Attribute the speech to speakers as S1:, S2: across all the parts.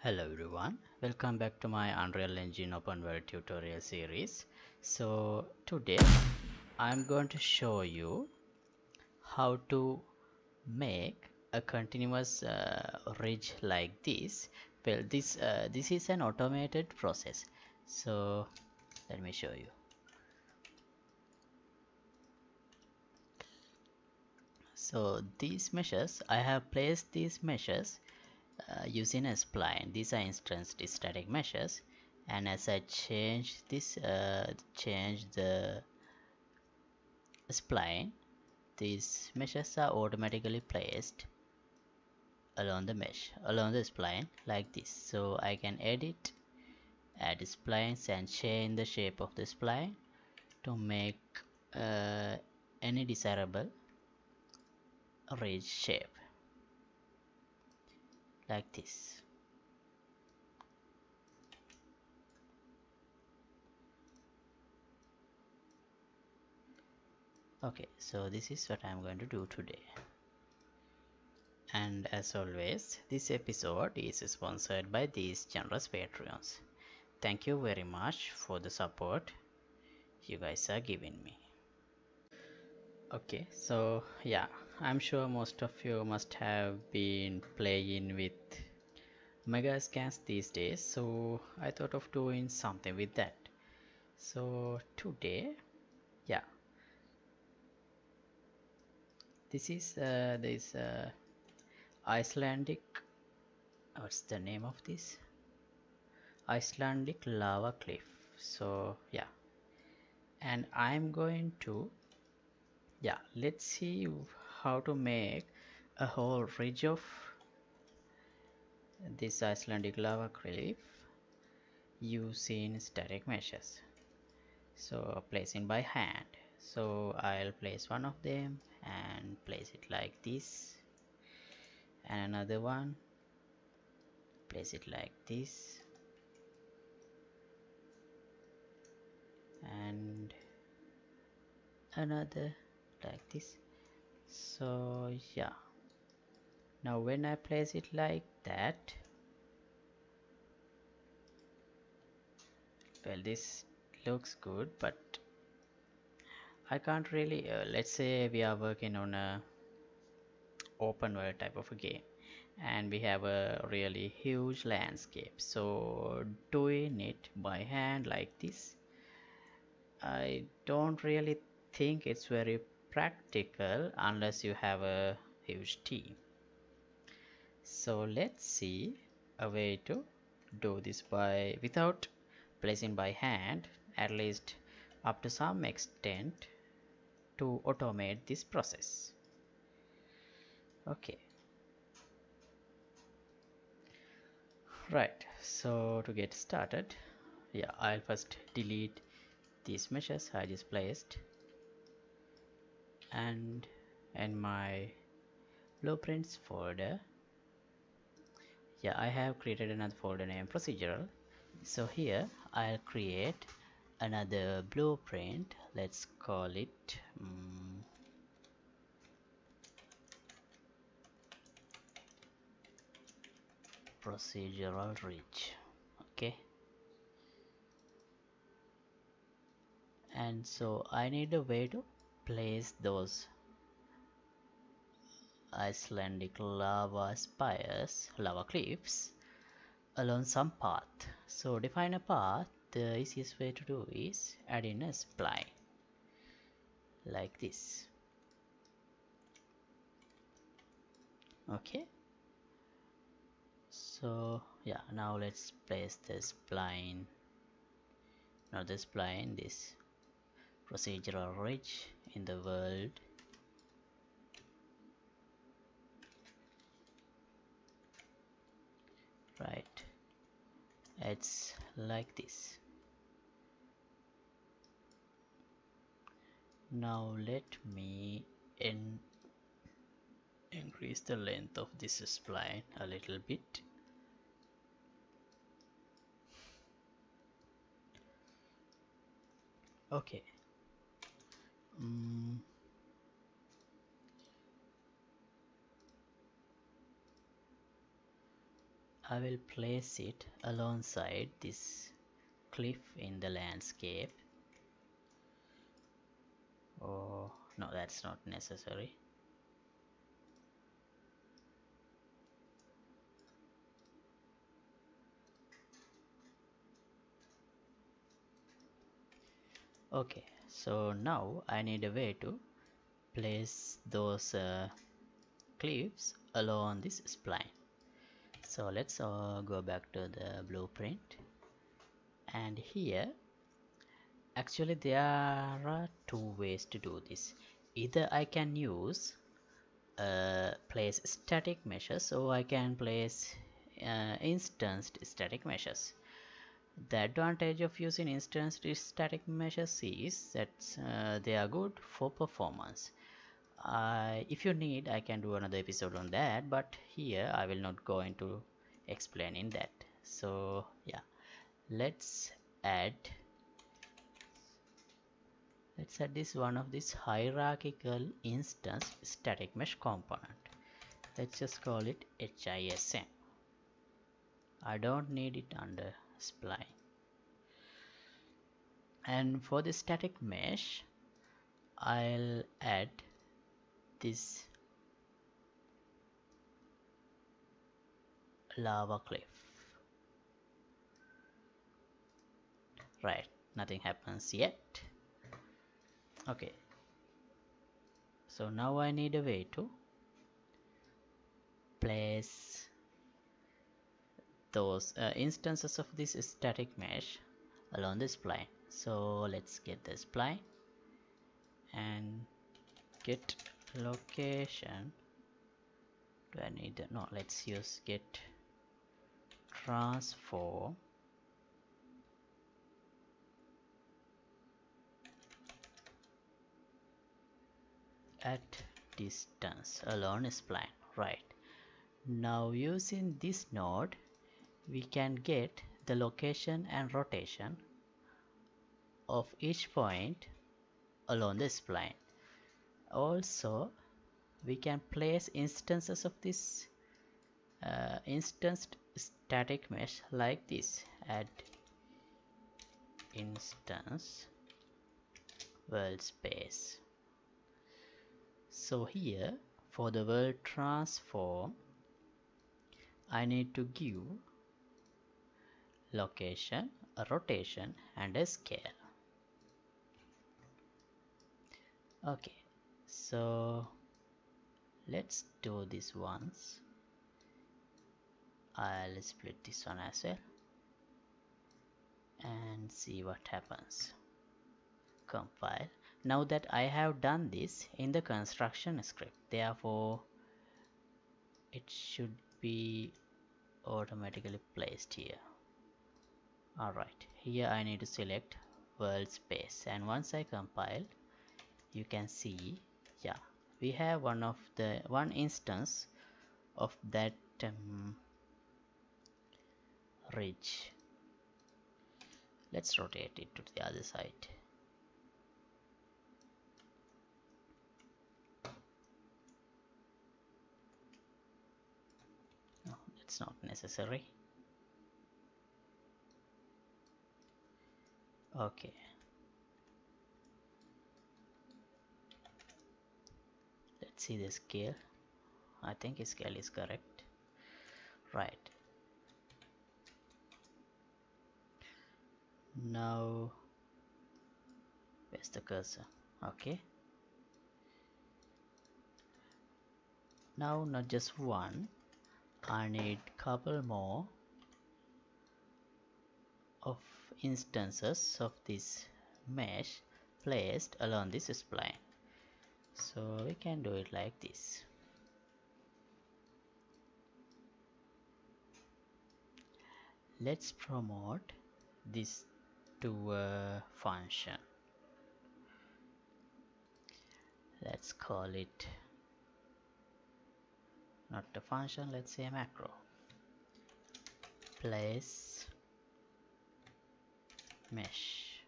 S1: Hello everyone, welcome back to my Unreal Engine Open World tutorial series. So today I'm going to show you how to make a continuous uh, ridge like this. Well, this uh, this is an automated process. So let me show you. So these meshes, I have placed these meshes uh, using a spline. These are instanced static meshes and as I change this uh, change the spline these meshes are automatically placed along the mesh along the spline like this. So I can edit add splines and change the shape of the spline to make uh, any desirable ridge shape like this. Okay so this is what I'm going to do today. And as always this episode is sponsored by these generous patreons. Thank you very much for the support you guys are giving me. Okay so yeah I'm sure most of you must have been playing with Megascans these days so I thought of doing something with that. So today yeah. This is uh, this uh, Icelandic what's the name of this? Icelandic lava cliff so yeah. And I'm going to yeah let's see how to make a whole ridge of this Icelandic lava cliff using static meshes. So placing by hand. So I'll place one of them and place it like this. And another one. Place it like this. And another like this so yeah. Now when I place it like that well this looks good but I can't really uh, let's say we are working on a open world type of a game and we have a really huge landscape. So doing it by hand like this? I don't really think it's very practical unless you have a huge team. So let's see a way to do this by without placing by hand at least up to some extent to automate this process. Okay. Right so to get started yeah I'll first delete these meshes I just placed and in my blueprints folder. Yeah I have created another folder named procedural. So here I'll create another blueprint. Let's call it um, procedural ridge okay. And so I need a way to place those Icelandic lava spires, lava cliffs along some path. So define a path, the easiest way to do is add in a spline like this. Okay. So yeah, now let's place the spline, not the spline, this procedural ridge in the world. Right. It's like this. Now let me in increase the length of this spline a little bit. Okay mm. I will place it alongside this cliff in the landscape. Oh no that's not necessary. Okay so now I need a way to place those uh, cliffs along this spline. So let's uh, go back to the blueprint. And here actually there are two ways to do this. Either I can use uh, place static meshes or I can place uh, instanced static meshes the advantage of using instance static meshes is that uh, they are good for performance. Uh, if you need I can do another episode on that but here I will not go into explaining that. So yeah. Let's add let's add this one of this hierarchical instance static mesh component. Let's just call it HISM I don't need it under spline and for the static mesh I'll add this lava cliff. Right nothing happens yet. Okay. So now I need a way to place those uh, instances of this static mesh along the spline. So let's get the spline and get location. Do I need that? no let's use get transform. At distance along spline right. Now using this node we can get the location and rotation of each point along the spline also we can place instances of this uh, instanced static mesh like this. Add instance world space. So here for the world transform I need to give location rotation and a scale. Okay so let's do this once. I'll split this one as well and see what happens. Compile. Now that I have done this in the construction script therefore it should be automatically placed here alright here I need to select world space. And once I compile you can see yeah we have one of the one instance of that um, ridge. Let's rotate it to the other side. No that's not necessary okay. Let's see the scale. I think scale is correct. Right. Now where's the cursor? Okay. Now not just one. I need couple more of instances of this mesh placed along this spline. So we can do it like this. Let's promote this to a function. Let's call it not a function let's say a macro. Place mesh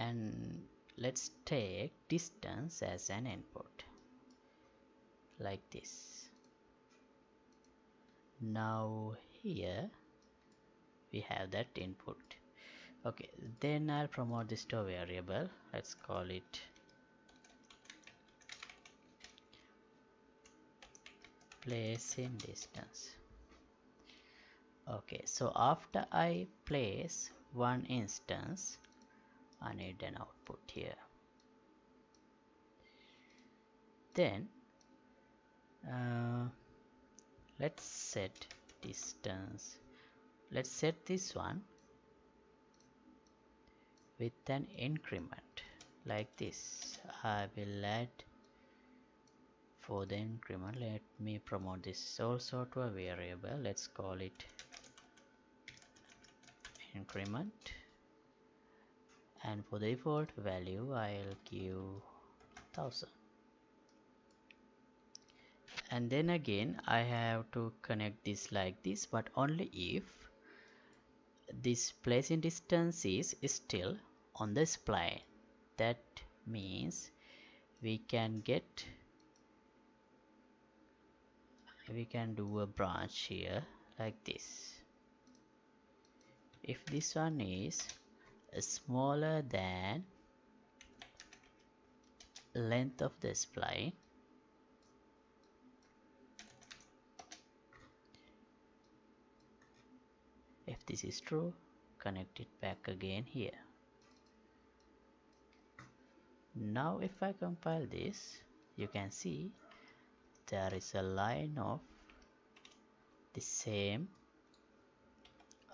S1: and let's take distance as an input. Like this. Now here we have that input. Okay then I'll promote this to a variable. Let's call it placing distance. Okay so after I place one instance I need an output here. Then uh, let's set distance. Let's set this one with an increment like this. I will add for the increment let me promote this also to a variable. Let's call it increment. And for the default value I'll give 1000 and then again I have to connect this like this but only if this placing distance is still on the spline that means we can get we can do a branch here like this. If this one is smaller than length of the spline if this is true connect it back again here. Now if I compile this you can see there is a line of the same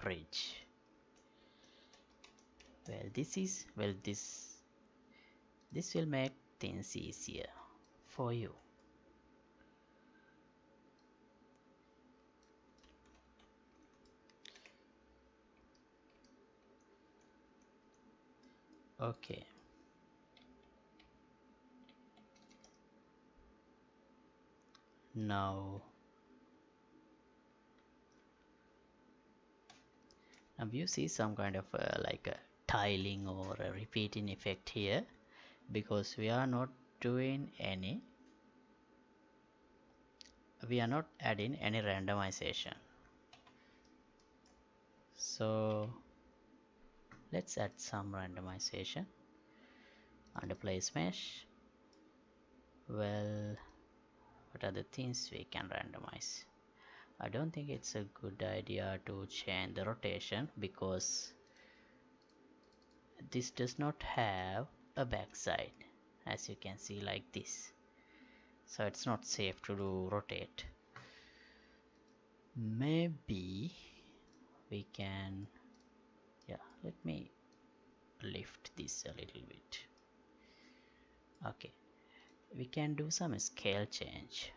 S1: ridge. Well this is well this this will make things easier for you. Okay now now you see some kind of uh, like a tiling or a repeating effect here because we are not doing any we are not adding any randomization. So let's add some randomization. Under place mesh well what are the things we can randomize. I don't think it's a good idea to change the rotation because this does not have a backside as you can see like this. So it's not safe to do rotate. Maybe we can yeah let me lift this a little bit. Okay we can do some scale change.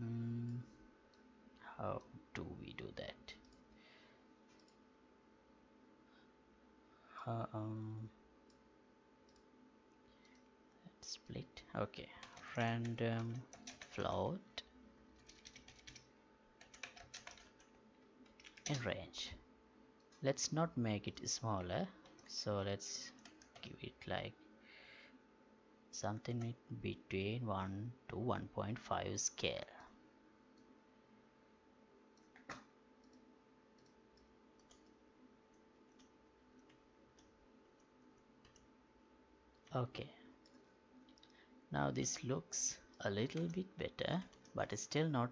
S1: Mm, how do we do that? Uh, um, split. Okay random float in range. Let's not make it smaller so let's give it like something between 1 to 1.5 scale. Okay. Now this looks a little bit better but still not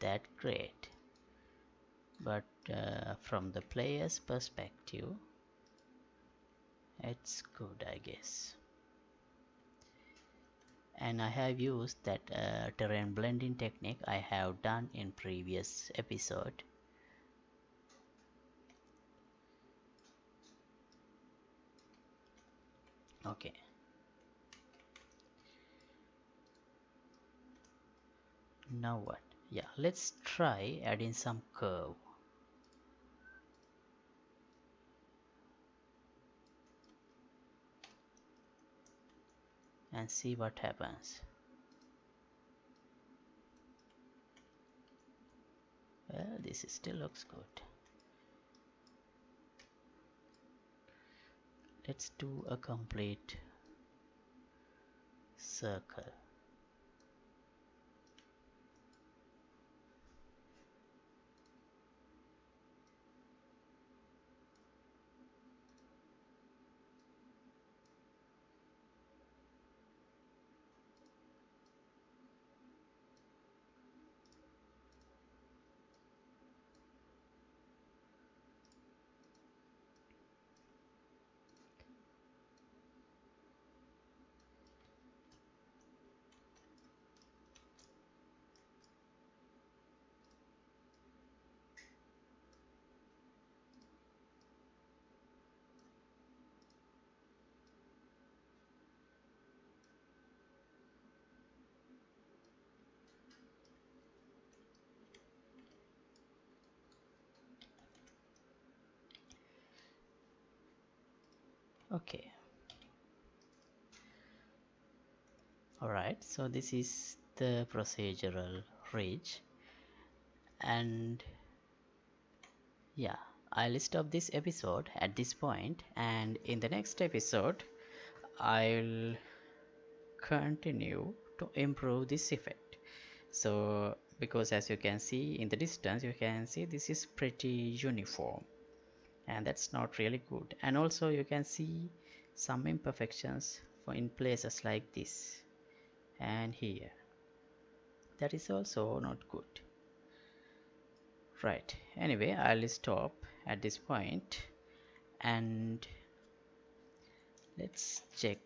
S1: that great. But uh, from the player's perspective it's good I guess. And I have used that uh, terrain blending technique I have done in previous episode. Okay. Now what? Yeah let's try adding some curve and see what happens. Well this still looks good. Let's do a complete circle okay. Alright so this is the procedural ridge. And yeah I'll stop this episode at this point. And in the next episode I'll continue to improve this effect. So because as you can see in the distance you can see this is pretty uniform and that's not really good. And also you can see some imperfections for in places like this and here. That is also not good. Right. Anyway I'll stop at this point and let's check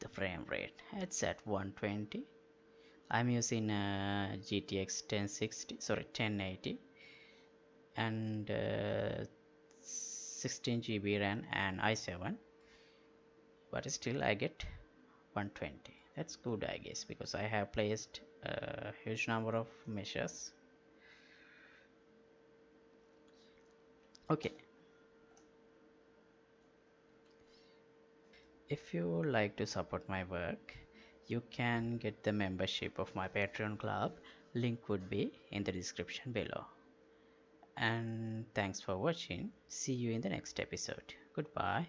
S1: the frame rate. It's at 120 I'm using uh, a GTX 1060 sorry 1080 and uh, 16 GB RAM and i7 but still I get 120 that's good I guess because I have placed a huge number of meshes. Okay. If you like to support my work you can get the membership of my patreon club. Link would be in the description below and thanks for watching. See you in the next episode. Goodbye